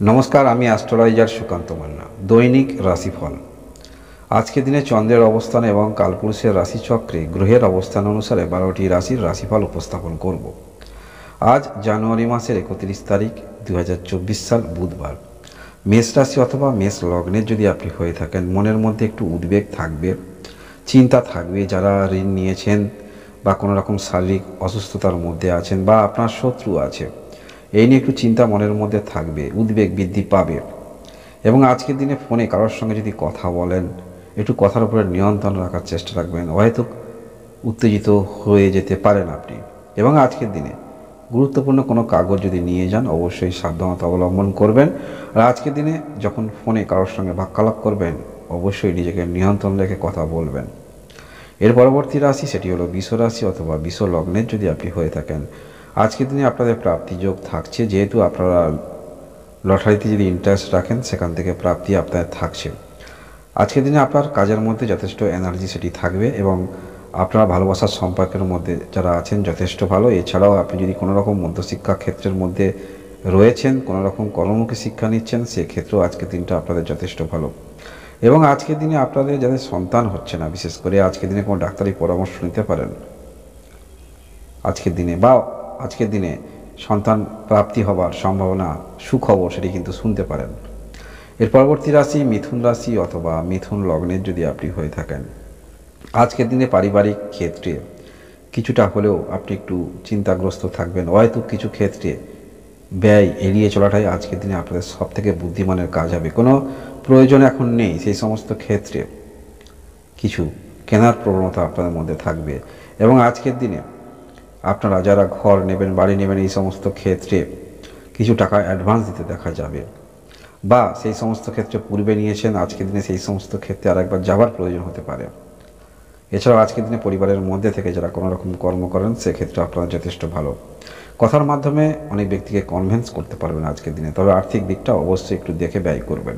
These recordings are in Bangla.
নমস্কার, আমি অ্যাস্ট্রোলজার সুকান্ত মান্না, দৈনিক রাশিফল। আজকে দিনে চন্দ্রের অবস্থান এবং কালপুরুষের রাশিচক্রে গ্রহের অবস্থান অনুসারে বারোটি রাশির রাশিফল উপস্থাপন করব। আজ জানুয়ারি মাসের একত্রিশ তারিখ দু হাজার চব্বিশ সাল, বুধবার। মেষ রাশি অথবা মেষ লগ্নের যদি আপনি হয়ে থাকেন, মনের মধ্যে একটু উদ্বেগ থাকবে, চিন্তা থাকবে, যারা ঋণ নিয়েছেন বা কোনো রকম শারীরিক অসুস্থতার মধ্যে আছেন বা আপনার শত্রু আছে এই নিয়ে একটু চিন্তা মনের মধ্যে থাকবে, উদ্বেগ বৃদ্ধি পাবে। এবং আজকের দিনে ফোনে কারোর সঙ্গে যদি কথা বলেন, একটু কথার উপরে নিয়ন্ত্রণ রাখার চেষ্টা রাখবেন। হয়তো উত্তেজিত হয়ে যেতে পারেন আপনি। এবং আজকের দিনে গুরুত্বপূর্ণ কোনো কাগজ যদি নিয়ে যান, অবশ্যই সাবধানতা অবলম্বন করবেন। আর আজকের দিনে যখন ফোনে কারোর সঙ্গে বাক্যালাপ করবেন, অবশ্যই নিজেকে নিয়ন্ত্রণ রেখে কথা বলবেন। এর পরবর্তী রাশি সেটি হলো বিষ রাশি অথবা বিষ লগ্নের যদি আপনি হয়ে থাকেন। আজকের দিনে আপনাদের প্রাপ্তি যোগ থাকছে, যেহেতু আপনারা লটারিতে যদি ইন্টারেস্ট রাখেন, সেখান থেকে প্রাপ্তি আপনাদের থাকছে। আজকের দিনে আপনার কাজের মধ্যে যথেষ্ট এনার্জি সেটি থাকবে এবং আপনার ভালোবাসার সম্পর্কের মধ্যে যারা আছেন যথেষ্ট ভালো। এছাড়াও আপনি যদি কোনো রকম মধ্যশিক্ষা ক্ষেত্রের মধ্যে রয়েছেন কোনো রকম কর্মমুখী শিক্ষা নিচ্ছেন, সেক্ষেত্রেও আজকের দিনটা আপনাদের যথেষ্ট ভালো। এবং আজকের দিনে আপনাদের যাদের সন্তান হচ্ছে না, বিশেষ করে আজকের দিনে কোনো ডাক্তারি পরামর্শ নিতে পারেন। আজকের দিনে বা আজকের দিনে সন্তান প্রাপ্তি হবার সম্ভাবনা, সুখবর সেটি কিন্তু শুনতে পারেন। এর পরবর্তী রাশি মিথুন রাশি অথবা মিথুন লগ্নের যদি আপনি হয়ে থাকেন। আজকের দিনে পারিবারিক ক্ষেত্রে কিছুটা হলেও আপনি একটু চিন্তাগ্রস্ত থাকবেন। হয়তো কিছু ক্ষেত্রে ব্যয় এড়িয়ে চলাটাই আজকের দিনে আপনাদের সব থেকে বুদ্ধিমানের কাজ হবে। কোনো প্রয়োজন এখন নেই, সেই সমস্ত ক্ষেত্রে কিছু কেনার প্রবণতা আপনাদের মধ্যে থাকবে। এবং আজকের দিনে আপনারা যারা ঘর নেবেন, বাড়ি নেবেন, এই সমস্ত ক্ষেত্রে কিছু টাকা অ্যাডভান্স দিতে দেখা যাবে। বা সেই সমস্ত ক্ষেত্রে পূর্বে নিয়েছেন, আজকের দিনে সেই সমস্ত ক্ষেত্রে আরেকবার যাবার প্রয়োজন হতে পারে। এছাড়াও আজকের দিনে পরিবারের মধ্যে থেকে যারা কোনো রকম কর্ম করেন, সেক্ষেত্রে আপনারা যথেষ্ট ভালো। কথার মাধ্যমে অনেক ব্যক্তিকে কনভেন্স করতে পারবেন আজকের দিনে, তবে আর্থিক দিকটা অবশ্যই একটু দেখে ব্যয় করবেন।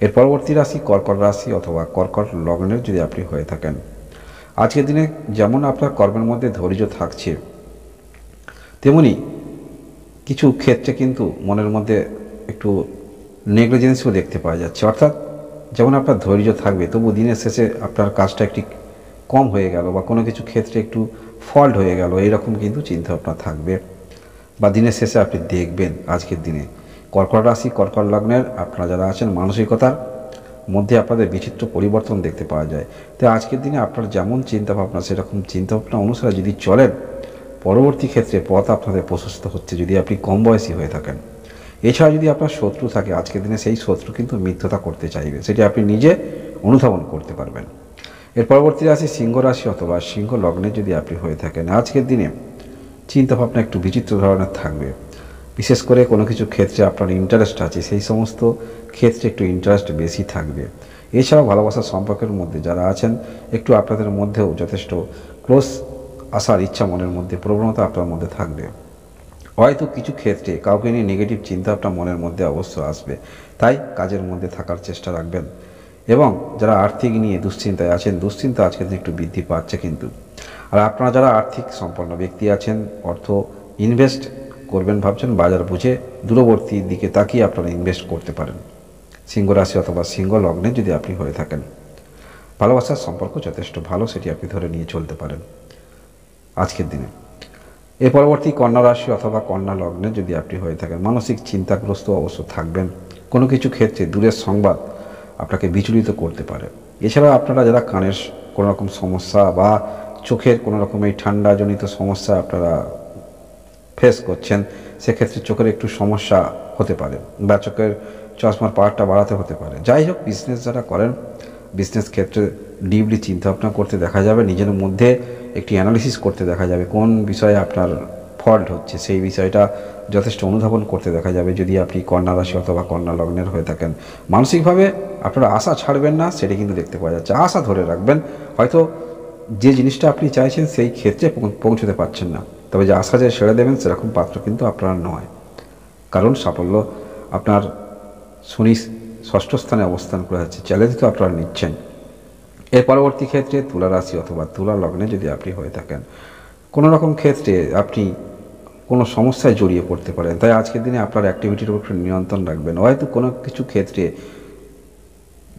এর পরবর্তী রাশি কর্কট রাশি অথবা কর্কট লগ্নের যদি আপনি হয়ে থাকেন। আজকের দিনে যেমন আপনার কর্মের মধ্যে ধৈর্য থাকছে, তেমনি কিছু ক্ষেত্রে কিন্তু মনের মধ্যে একটু নেগলিজেন্সও দেখতে পাওয়া যাচ্ছে। অর্থাৎ যেমন আপনার ধৈর্য থাকবে, তবু দিনের শেষে আপনার কাজটা একটি কম হয়ে গেল বা কোনো কিছু ক্ষেত্রে একটু ফল্ট হয়ে গেল, এইরকম কিন্তু চিন্তা আপনার থাকবে। বা দিনের শেষে আপনি দেখবেন আজকের দিনে কর্কট রাশি, কর্কট লগ্নের আপনারা যারা আছেন মানসিকতার মধ্যে আপনাদের বিচিত্র পরিবর্তন দেখতে পাওয়া যায়। তাই আজকের দিনে আপনার যেমন চিন্তাভাবনা, সেরকম চিন্তাভাবনা অনুসারে যদি চলেন, পরবর্তী ক্ষেত্রে পথ আপনাদের প্রশস্ত হচ্ছে যদি আপনি কম বয়সী হয়ে থাকেন। এছাড়া যদি আপনার শত্রু থাকে, আজকের দিনে সেই শত্রু কিন্তু মিথ্যতা করতে চাইবে, সেটি আপনি নিজে অনুধাবন করতে পারবেন। এর পরবর্তী রাশি সিংহ রাশি অথবা সিংহ লগ্নে যদি আপনি হয়ে থাকেন, আজকের দিনে চিন্তাভাবনা একটু বিচিত্র ধরনের থাকবে। বিশেষ করে কোনো কিছু ক্ষেত্রে আপনার ইন্টারেস্ট আছে, সেই সমস্ত ক্ষেত্রে একটু ইন্টারেস্ট বেশি থাকবে। এছাড়াও ভালোবাসার সম্পর্কের মধ্যে যারা আছেন, একটু আপনাদের মধ্যেও যথেষ্ট ক্লোজ আসার ইচ্ছা মনের মধ্যে, প্রবণতা আপনার মধ্যে থাকবে। হয়তো কিছু ক্ষেত্রে কাউকে নিয়ে নেগেটিভ চিন্তা আপনার মনের মধ্যে অবশ্য আসবে। তাই কাজের মধ্যে থাকার চেষ্টা রাখবেন। এবং যারা আর্থিক নিয়ে দুশ্চিন্তায় আছেন, দুশ্চিন্তা আজকে একটু বৃদ্ধি পাচ্ছে কিন্তু। আর আপনারা যারা আর্থিক সম্পন্ন ব্যক্তি আছেন, অর্থ ইনভেস্ট করবেন ভাবছেন, বাজার বুঝে দূরবর্তী দিকে তাকিয়ে আপনারা ইনভেস্ট করতে পারেন। সিংহ রাশি অথবা সিংহ লগ্নে যদি আপনি হয়ে থাকেন, ভালোবাসার সম্পর্ক যথেষ্ট ভালো, সেটি আপনি ধরে নিয়ে চলতে পারেন আজকের দিনে। এর পরবর্তী কন্যা রাশি অথবা কন্যা লগ্নে যদি আপনি হয়ে থাকেন, মানসিক চিন্তাগ্রস্ত অবশ্য থাকবেন। কোনো কিছু ক্ষেত্রে দূরের সংবাদ আপনাকে বিচলিত করতে পারে। এছাড়া আপনারা যারা কানের কোনো রকম সমস্যা বা চোখের কোনো রকম এই ঠান্ডাজনিত সমস্যা আপনারা ফেস করছেন, সেক্ষেত্রে চোখের একটু সমস্যা হতে পারে বা চোখের চশমার পাওয়ারটা বাড়াতে হতে পারে। যাই হোক বিজনেস যারা করেন বিজনেস ক্ষেত্রে ডিপলি চিন্তাভাবনা করতে দেখা যাবে, নিজের মধ্যে একটি অ্যানালিসিস করতে দেখা যাবে, কোন বিষয়ে আপনার ফল্ট হচ্ছে, সেই বিষয়টা যথেষ্ট অনুধাবন করতে দেখা যাবে, যদি আপনি কন্যা রাশি অথবা কন্যা লগ্নের হয়ে থাকেন। মানসিকভাবে আপনারা আশা ছাড়বেন না, সেটি কিন্তু দেখতে পাওয়া যাচ্ছে। আশা ধরে রাখবেন, হয়তো যে জিনিসটা আপনি চাইছেন, সেই ক্ষেত্রে পৌঁছতে পারছেন না। তবে যে আশা যে সেরে দেবেন, সেরকম পাত্র কিন্তু আপনার নয়। কারণ সাফল্য আপনার শনি ষষ্ঠ স্থানে অবস্থান করে যাচ্ছে চ্যালেঞ্জ তো আপনারা নিচ্ছেন। এর পরবর্তী ক্ষেত্রে তুলা রাশি অথবা তুলা লগ্নে যদি আপনি হয়ে থাকেন, কোনো রকম ক্ষেত্রে আপনি কোনো সমস্যায় জড়িয়ে পড়তে পারেন। তাই আজকের দিনে আপনার অ্যাক্টিভিটির উপর নিয়ন্ত্রণ রাখবেন। হয়তো কোনো কিছু ক্ষেত্রে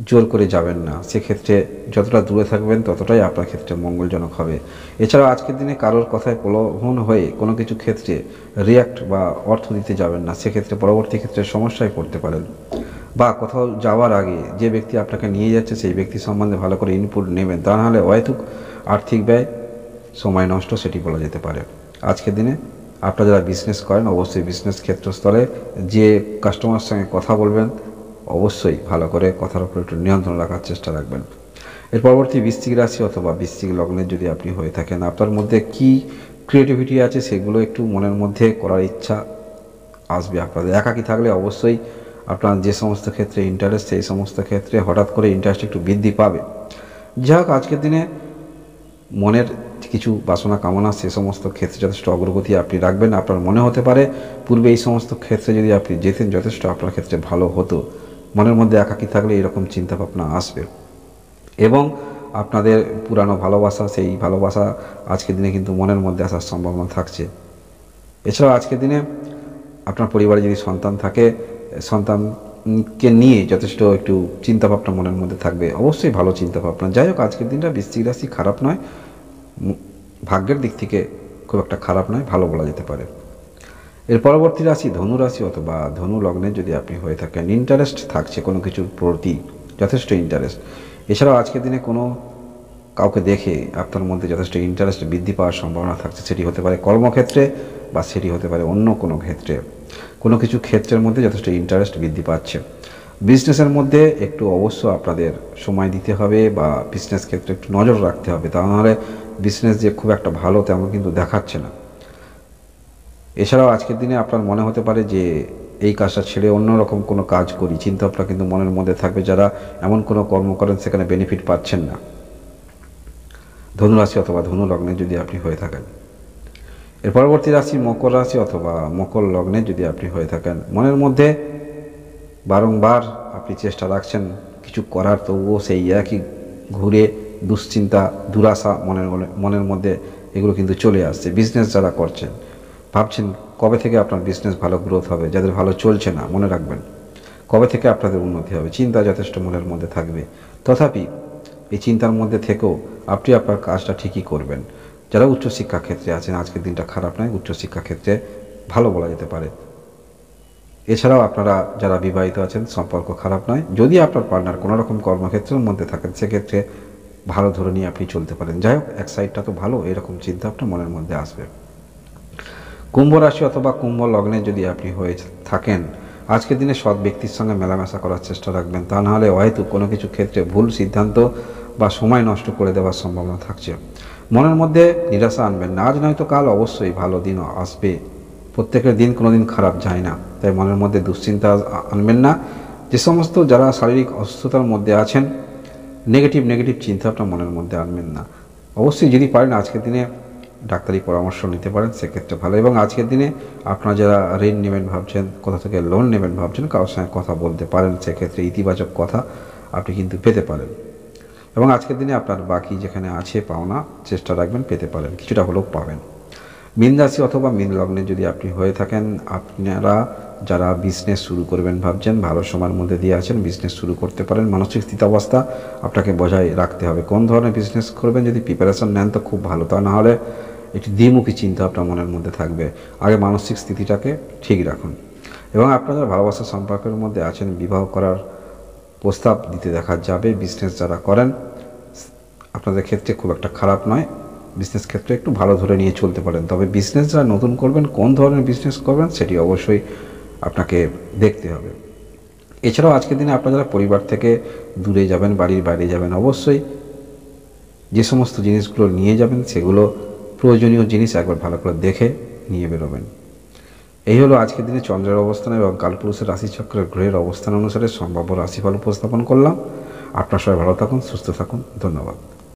জোর করে যাবেন না। সেক্ষেত্রে যতটা দূরে থাকবেন, ততটাই আপনার ক্ষেত্রে মঙ্গলজনক হবে। এছাড়াও আজকের দিনে কারোর কথায় প্রলোভন হয়ে কোনো কিছু ক্ষেত্রে রিয়াক্ট বা অর্থ দিতে যাবেন না। সেক্ষেত্রে পরবর্তী ক্ষেত্রে সমস্যায় পড়তে পারেন। বা কোথাও যাওয়ার আগে যে ব্যক্তি আপনাকে নিয়ে যাচ্ছে, সেই ব্যক্তি সম্বন্ধে ভালো করে ইনপুট নেবেন। তা নাহলে অহেতুক আর্থিক ব্যয়, সময় নষ্ট সেটি বলা যেতে পারে। আজকের দিনে আপনারা যারা বিজনেস করেন, অবশ্যই বিজনেস ক্ষেত্রস্থলে যে কাস্টমার সঙ্গে কথা বলবেন অবশ্যই ভালো করে কথার উপর একটু নিয়ন্ত্রণ রাখার চেষ্টা রাখবেন। এর পরবর্তী বৃশ্চিক রাশি অথবা বৃশ্চিক লগ্নের যদি আপনি হয়ে থাকেন, আপনার মধ্যে কি ক্রিয়েটিভিটি আছে সেগুলো একটু মনের মধ্যে করার ইচ্ছা আসবে আপনাদের। একাকি থাকলে অবশ্যই আপনার যে সমস্ত ক্ষেত্রে ইন্টারেস্ট সেই সমস্ত ক্ষেত্রে হঠাৎ করে ইন্টারেস্ট একটু বৃদ্ধি পাবে। যাই হোক, আজকের দিনে মনের কিছু বাসনা কামনা, সে সমস্ত ক্ষেত্রে যথেষ্ট অগ্রগতি আপনি রাখবেন। আপনার মনে হতে পারে, পূর্বে এই সমস্ত ক্ষেত্রে যদি আপনি যেতেন, যথেষ্ট আপনার ক্ষেত্রে ভালো হতো। মনের মধ্যে একাকি থাকলে এরকম চিন্তা ভাবনা আসবে। এবং আপনাদের পুরানো ভালোবাসা, সেই ভালোবাসা আজকের দিনে কিন্তু মনের মধ্যে আসার সম্ভাবনা থাকছে। এছাড়াও আজকের দিনে আপনার পরিবারে যদি সন্তান থাকে, সন্তানকে নিয়ে যথেষ্ট একটু চিন্তাভাবনা মনের মধ্যে থাকবে। অবশ্যই ভালো চিন্তাভাবনা। যাই হোক, আজকের দিনটা বৃশ্চিক রাশি খারাপ নয়। ভাগ্যের দিক থেকে খুব একটা খারাপ নয়, ভালো বলা যেতে পারে। এর পরবর্তী রাশি ধনু রাশি অথবা ধনু লগ্নে যদি আপনি হয়ে থাকেন ইন্টারেস্ট থাকছে কোনো কিছুর প্রতি যথেষ্ট ইন্টারেস্ট এছাড়াও আজকের দিনে কোনো কাউকে দেখে আপনার মধ্যে যথেষ্ট ইন্টারেস্ট বৃদ্ধি পাওয়ার সম্ভাবনা থাকছে, সেটি হতে পারে কর্মক্ষেত্রে বা সেটি হতে পারে অন্য কোনো ক্ষেত্রে। কোনো কিছু ক্ষেত্রের মধ্যে যথেষ্ট ইন্টারেস্ট বৃদ্ধি পাচ্ছে। বিজনেসের মধ্যে একটু অবশ্য আপনাদের সময় দিতে হবে বা বিজনেস ক্ষেত্রে একটু নজর রাখতে হবে, তা নাহলে বিজনেস যে খুব একটা ভালো তেমন কিন্তু দেখাচ্ছে না। এছাড়াও আজকের দিনে আপনার মনে হতে পারে যে এই কাজটা ছেড়ে অন্যরকম কোনো কাজ করি চিন্তা ভাবনা কিন্তু মনের মধ্যে থাকবে যারা এমন কোনো কর্ম করেন সেখানে বেনিফিট পাচ্ছেন না। ধনুরাশি অথবা ধনু লগ্নে যদি আপনি হয়ে থাকেন। এর পরবর্তী রাশি মকর রাশি অথবা মকর লগ্নে যদি আপনি হয়ে থাকেন, মনের মধ্যে বারংবার আপনি চেষ্টা রাখছেন, কিছু করার তবুও সেই একই ঘুরে দুশ্চিন্তা, দুরাশা মনের মনের মধ্যে এগুলো কিন্তু চলে আসছে বিজনেস যারা করছেন। ভাবছেন কবে থেকে আপনার বিজনেস ভালো গ্রোথ হবে, যাদের ভালো চলছে না, মনে রাখবেন। কবে থেকে আপনাদের উন্নতি হবে? চিন্তা যথেষ্ট মনের মধ্যে থাকবে। তথাপি এই চিন্তার মধ্যে থেকেও আপনি আপনার কাজটা ঠিকই করবেন। যারা উচ্চশিক্ষা ক্ষেত্রে আছেন, আজকের দিনটা খারাপ নয় উচ্চশিক্ষা ক্ষেত্রে ভালো বলা যেতে পারে। এছাড়াও আপনারা যারা বিবাহিত আছেন, সম্পর্ক খারাপ নয়। যদি আপনার পার্টনার কোনো রকম কর্মক্ষেত্রের মধ্যে থাকেন, সেক্ষেত্রে ভালো ধরে নিয়ে আপনি চলতে পারেন। যাই হোক, এক সাইডটা তো ভালো, এরকম চিন্তা আপনার মনের মধ্যে আসবে। কুম্ভ রাশি অথবা কুম্ভ লগ্নে যদি আপনি হয়ে থাকেন, আজকের দিনে সৎ ব্যক্তির সঙ্গে মেলামেশা করার চেষ্টা রাখবেন। তা নাহলে হয়তো কোনো কিছু ক্ষেত্রে ভুল সিদ্ধান্ত বা সময় নষ্ট করে দেওয়ার সম্ভাবনা থাকছে। মনের মধ্যে নিরাশা আনবেন না। আজ নয়তো কাল অবশ্যই ভালো দিন আসবে। প্রত্যেকের দিন কোনো দিন খারাপ যায় না। তাই মনের মধ্যে দুশ্চিন্তা আনবেন না। যে সমস্ত যারা শারীরিক অসুস্থতার মধ্যে আছেন নেগেটিভ নেগেটিভ চিন্তা আপনার মনের মধ্যে আনবেন না। অবশ্যই যদি পারেন আজকের দিনে ডাক্তারি পরামর্শ নিতে পারেন, সেক্ষেত্রে ভালো। এবং আজকের দিনে আপনারা যারা ঋণ নেবেন ভাবছেন, কোথা থেকে লোন নেবেন ভাবছেন, কারোর সঙ্গে কথা বলতে পারেন, সেক্ষেত্রে ইতিবাচক কথা আপনি কিন্তু পেতে পারেন। এবং আজকের দিনে আপনার বাকি যেখানে আছে পাওনা, চেষ্টা রাখবেন, পেতে পারেন, কিছুটা হলেও পাবেন। মিন রাশি অথবা মিন লগ্নে যদি আপনি হয়ে থাকেন, আপনারা যারা বিজনেস শুরু করবেন ভাবছেন, ভালো সময়ের মধ্যে দিয়ে আছেন বিজনেস শুরু করতে পারেন, মানসিক স্থিতাবস্থা আপনাকে বজায় রাখতে হবে। কোন ধরনের বিজনেস করবেন, যদি প্রিপারেশন নেন তো খুব ভালো। তা না হলে একটি দ্বিমুখী চিন্তা আপনার মনের মধ্যে থাকবে। আগে মানসিক স্থিতিটাকে ঠিক রাখুন। এবং আপনারা ভালোবাসা সম্পর্কের মধ্যে আছেন, বিবাহ করার প্রস্তাব দিতে দেখা যাবে বিজনেস যারা করেন, আপনাদের ক্ষেত্রে খুব একটা খারাপ নয়। বিজনেস ক্ষেত্রে একটু ভালো ধরে নিয়ে চলতে পারেন। তবে বিজনেস যারা নতুন করবেন, কোন ধরনের বিজনেস করবেন, সেটি অবশ্যই আপনাকে দেখতে হবে। এছাড়াও আজকের দিনে আপনারা যারা পরিবার থেকে দূরে যাবেন, বাড়ির বাইরে যাবেন, অবশ্যই যে সমস্ত জিনিসগুলো নিয়ে যাবেন, সেগুলো প্রয়োজনীয় জিনিস একবার ভালো করে দেখে নিয়ে বেরোবেন। এই হলো আজকের দিনে চন্দ্রের অবস্থান এবং কালপুরুষের রাশিচক্রের গ্রহের অবস্থান অনুসারে সম্ভাব্য রাশিফল উপস্থাপন করলাম। আপনার সবাই ভালো থাকুন, সুস্থ থাকুন। ধন্যবাদ।